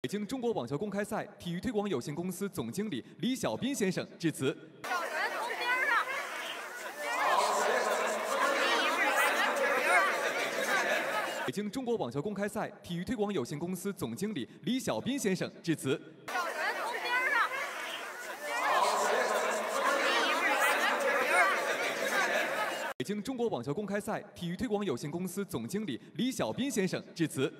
北京中国网球公开赛体育推广有限公司总经理李小斌先生致辞。北京中国网球公开赛体育推广有限公司总经理李小斌先生致辞。北京中国网球公开赛体育推广有限公司总经理李小斌先生致辞。